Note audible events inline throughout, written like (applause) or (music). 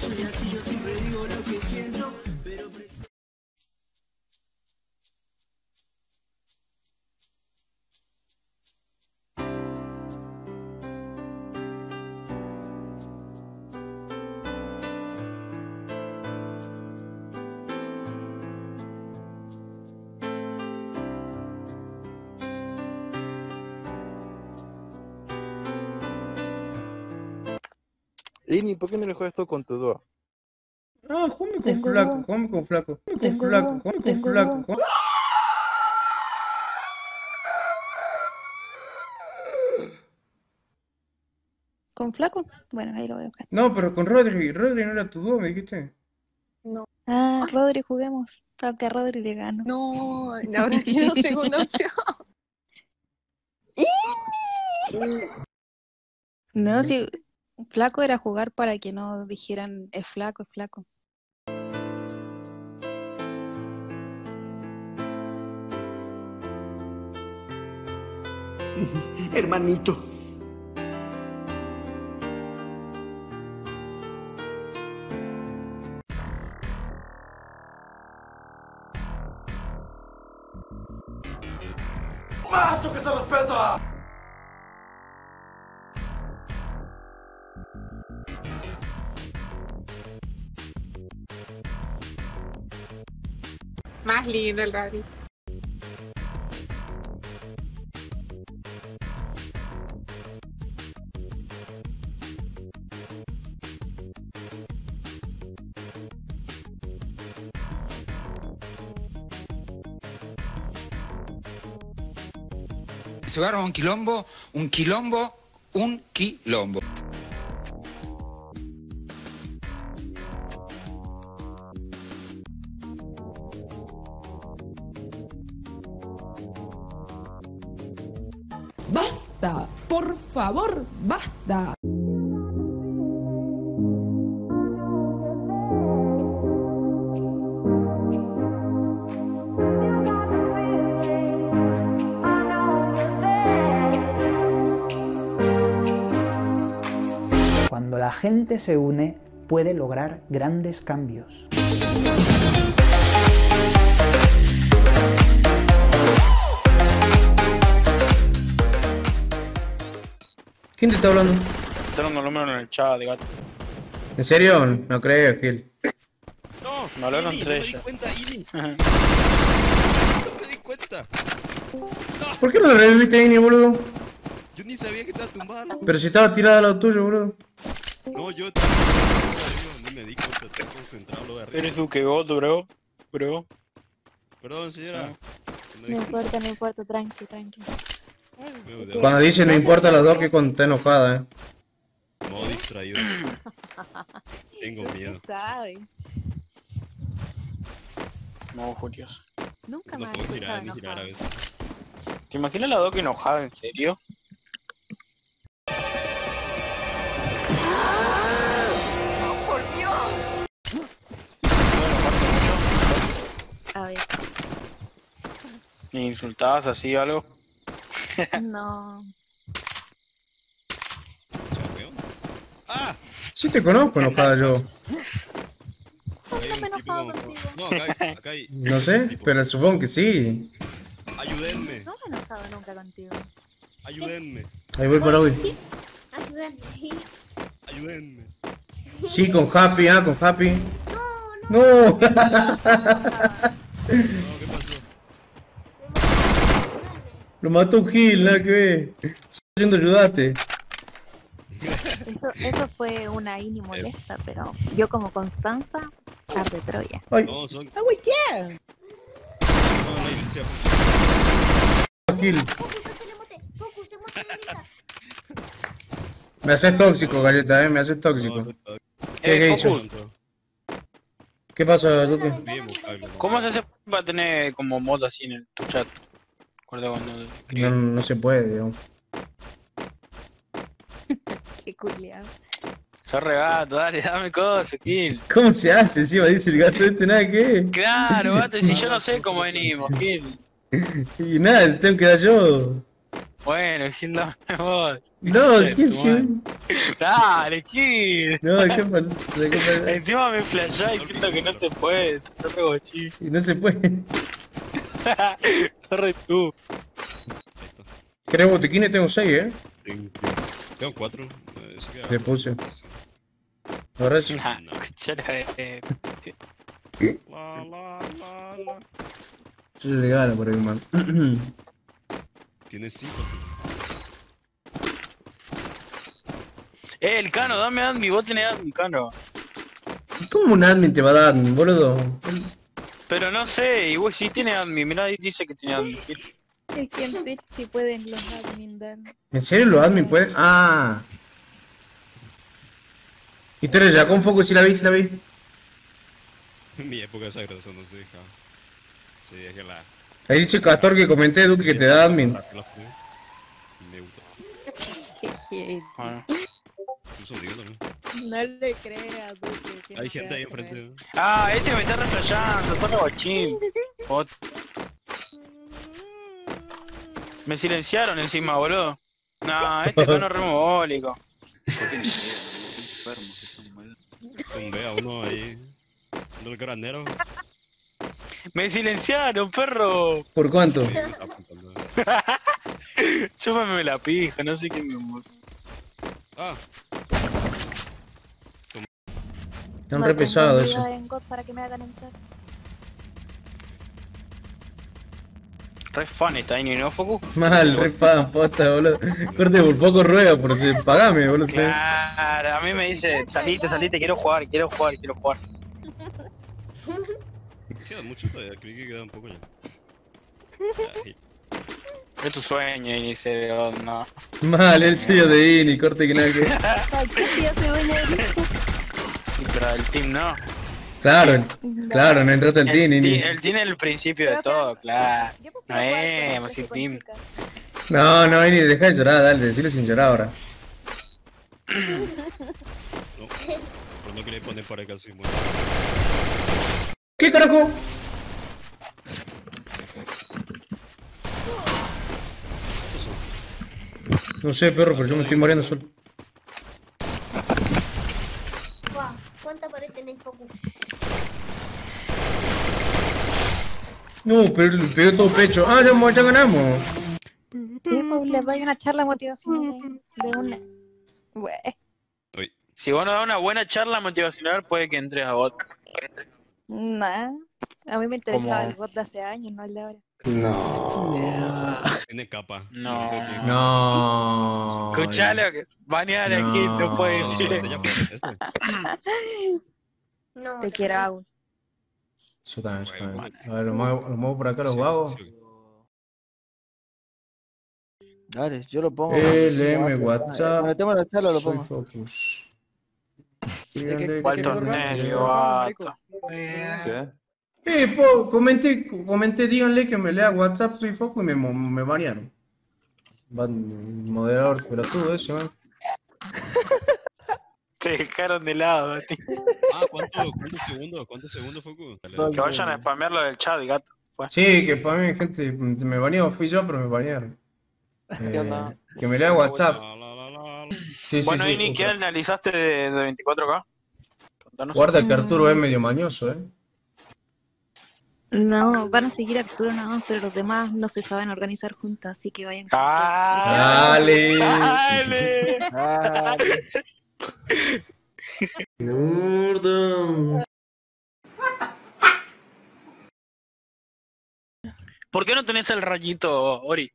soy así, yo siempre digo lo que siento, Lini, ¿por qué no le juegas todo con tu dúo? Ah, jugame con flaco, jugame con flaco, jugame con flaco, jugame con flaco. jugame- ¿Con flaco? Bueno, ahí lo voy a buscar. No, pero con Rodri, Rodri no era tu dúo, me dijiste. Ah, Rodri, juguemos. Aunque a Rodri le gano. No, ahora quiero segunda opción. (laughs) No, si flaco era jugar para que no dijeran es flaco, es flaco. (laughs) Hermanito. Más lindo el Rodri. Se va a un quilombo, un quilombo, un quilombo. Cuando la gente se une, puede lograr grandes cambios. ¿Quién te está hablando? Tengo un número en el chat, gato. ¿En serio? No creo, Gil. No, Me hablaron Ini, entre no me di cuenta, Ini. (laughs) No me di cuenta. ¿Por qué no la reviviste ahí, ni boludo? Yo ni sabía que estaba tumbado. Pero si estaba tirada al lado tuyo, boludo. No, yo estaba ni me di cuenta, estaba concentrado lo de arriba. Eres tú que goto, bro. Bro. Perdón, señora. No No cuenta. importa, no importa, tranqui, tranqui. Ay, me- Cuando dice no importa los dos, que cuando está enojada, eh. Modo distraído. (laughs) Tengo miedo. sabe? No, furioso. Nunca No me puedo girar ni girar a veces. ¿Te imaginas la Doc enojada, en serio? ¿Me insultabas así o algo? no. Champion. ¡Ah! Sí te conozco enojada yo. Nunca me enojado contigo. No, acá hay, acá hay- No sé, pero supongo que sí. Ayúdenme, No me he enojado nunca contigo. ayúdenme, Ahí voy por hoy. Ayúdame. ayúdenme. Sí, con Happy, ah, con Happy. No. No, ¿qué pasó? Lo mató un Gil, nada que ver. Yendo ayudaste. Eso, eso fue una ini molesta, pero yo como Constanza, de Troya. Ay, No, son. Oh, yeah. No, iglesia. Gil. Me haces tóxico, galleta, eh, me haces tóxico. No. ¿Qué, qué Eh, hizo? Focus, ¿Qué pasa, Duque? ¿Cómo se hace para tener como mod así en el, tu chat? Recuerda cuando No, escribí. no se puede, digamos. (laughs) Qué culiado. Sos regato, dale, dame cosas, Kill. (laughs) ¿Cómo se hace? Encima dice el gato este nada que. Claro, gato, si yo no sé cómo (laughs) venimos, Kill. Y nada, tengo que dar yo. Bueno, Gil, dame vos. No, ¿quién sí? Dale, Gil. No, ¿de qué Encima me flashás diciendo que no te puede. Está re bochín. Y no se puede. Está re tú. ¿Querés botiquines? Tengo 6, ¿eh? Tengo, tengo cuatro. eh, Eso queda. Le puse. Ahora sí. Nah, escuchá la de- La, la, la, la. Yo le gano por ahí, man. (clears throat) Tiene cinco. Eh, el Cano, dame admin, vos tenés admin, Cano. ¿Cómo un admin te va a dar, boludo? Pero no sé, igual sí tiene admin, mirá ahí dice que tiene admin. Es que en Twitch sí pueden los admin dar. ¿En serio los admin pueden? Ah. Historia ya con foco si la vi, si la vi. (laughs) Mi época esa grasa no se dejaba. Se deja la. Ahí dice Castor que comenté, Duque, que te da admin. Me gusta. Incluso digo también. (laughs) No le creas, Duque. que Hay gente te ahí enfrente. Ah, este me está reflejando, está re bochín. Ot- Me silenciaron encima, boludo. No, este es re mogólico. Tumbé a uno ahí. Uno del granero. Me silenciaron, perro. ¿Por cuánto? (laughs) Chúpame la pija, no sé qué me. Ah, Están No re pesados eso. para que me hagan entrar. Re fan está ahí, ¿no, Foku? Mal, re pan, posta, boludo. Corte por poco ruega, por si pagame, boludo. Claro, a mí me dice, salite, salite, quiero jugar, quiero jugar, quiero jugar. queda mucho todavía. Creí que queda un poco ya. Es tu sueño, y dice, oh, no. Mal, el sello de Ini, corte que nada que. (laughs) Pero el team no. Claro, el- claro, no entraste al El, team, Ini. el team es el principio de todo, claro. No es, México, team. No, no, Ini, deja de llorar, dale, decirle sin llorar ahora. No. No quería poner para así. Bueno. ¿Qué carajo? No sé, perro, pero yo me estoy muriendo solo. Guau, ¿Cuánta pared tenés, Focus? No, pero le pegó todo pecho. Ah, ya, ya ganamos. Sí, pues les doy una charla motivacional de, de una. Uy. Si vos nos das una buena charla motivacional, puede que entres a bot. Nah. A mí me interesaba Como- el bot de hace años, no el de ahora. Tiene capa. No. No. Escuchalo, banear aquí, no puede No, decir. este. No, Te quiero, Agus. Yo también, yo también. A ver, lo muevo, lo muevo por acá los Sí, vagos. sí. Dale, yo lo pongo. LM WhatsApp. Cuando tengo la charla lo pongo. Focus. ¿Cuál torneo? ¿Qué? Eh, po, comenté, comenté, díganle que me lea WhatsApp, soy Focus y me, me banearon. Moderador pelotudo ese, man. Te dejaron de lado, tío. Ah, ¿cuánto, ¿cuántos segundos? ¿Cuántos segundos, Foku? Dale, Que vayan a spamearlo del chat, gato. Sí, que para mí, gente, me baneó, fui yo, pero me banearon. Eh, que me lea WhatsApp. La. Sí, sí, bueno, sí. ¿qué analizaste de, de 24K? Contanos. Guarda que Arturo es medio mañoso, eh. No, van a seguir a Arturo nada más, pero los demás no se saben organizar juntos, así que vayan. Ah, Dale. Dale. Ah, ¿Por qué no tenés el rayito, Ori?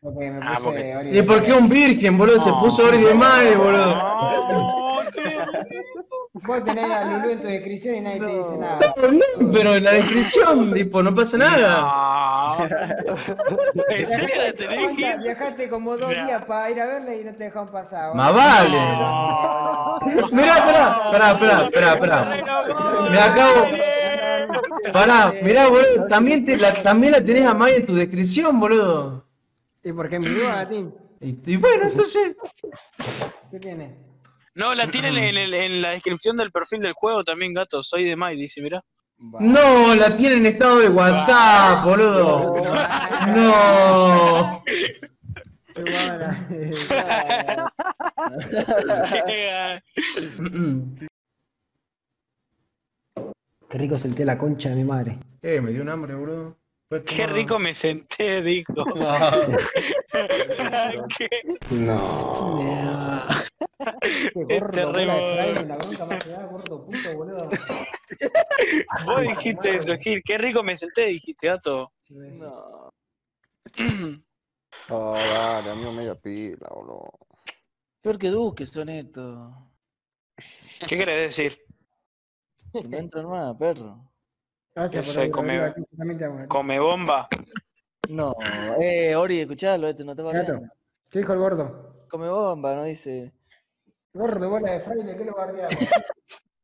Porque me Ah, puse porque- Ori ¿Y por qué un virgen, boludo? Se puso Ori de madre, boludo. No, Vos tenés a Lulu en tu descripción y nadie te dice nada. Pero en la descripción, tipo, no pasa nada. No. (laughs) ¿En serio la tenés Onda, que Viajaste como dos días para ir a verla y no te dejaron pasar. Más vale. Mirá, pará, pará, pará, pará, pará. Me acabo. Pará, mirá, boludo. También, te, la, también la tenés a Maya en tu descripción, boludo. ¿Y por qué me dio a ti? Y, y bueno, entonces. ¿Qué tiene? No, la (clears throat) tienen en, el- en la descripción del perfil del juego también, gato. Soy de Mai, dice, mirá. No, la tiene en estado de WhatsApp, boludo. No. Qué rico senté la concha de mi madre. Eh, me dio un hambre, boludo. Qué rico me senté, dijo. (laughs) (laughs) ¿Qué? No. Qué gordo, Este bola de la bronca más que gordo puto, boludo. (laughs) Vos dijiste eso, Gil. Qué rico me senté, dijiste, gato. No. (clears throat) Oh, dale, amigo media pila, boludo. Peor que Duque son estos. ¿Qué querés decir? Que no entran más, perro. Gracias No por come- aquí. Come bomba. No, eh, Ori, escuchalo, este no te va Gato, ¿Qué dijo el gordo? Come bomba, no dice. Gordo, bola de fraile, ¿qué lo bardeamos?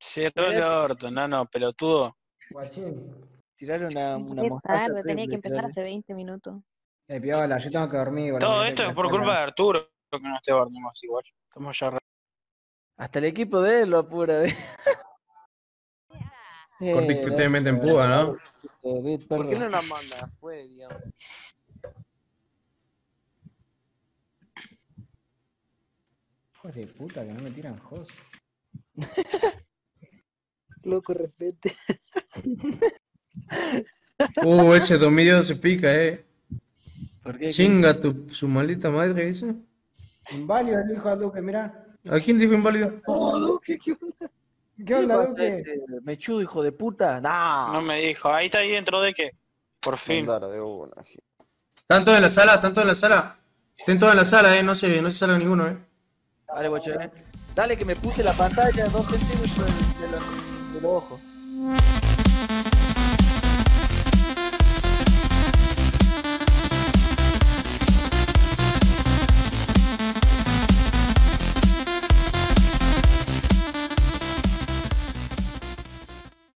Cierro (laughs) el orto, no, no, pelotudo. Guachín. Tiraron una, una Qué mostaza tarde, tenía que empezar hace 20 minutos. Eh, piola, yo tengo que dormir. Todo esto es por culpa de Arturo, que no esté bardo más igual. Estamos ya re- Hasta el equipo de él lo apura. De... Corti que ustedes meten púa, ¿no? ¿Por qué no la manda? Fue, digamos. Hijos de puta, que no me tiran jos. (laughs) Loco, respete. (laughs) Uh, ese Domidio se pica, eh. ¿Por qué? Chinga tu, su maldita madre, dice. Inválido el hijo de Duque, mirá. ¿A quién dijo inválido? Oh, Duque, ¿qué onda? ¿Qué onda, Duque? este Mechudo, hijo de puta. Nah. No me dijo. Ahí está ahí dentro de qué. Por fin. Una. Tanto en la sala, tanto en la sala. Estén todos en la sala, eh. No se, no se salga ninguno, eh. Dale, guacho, eh. Dale que me puse la pantalla dos centímetros de, de.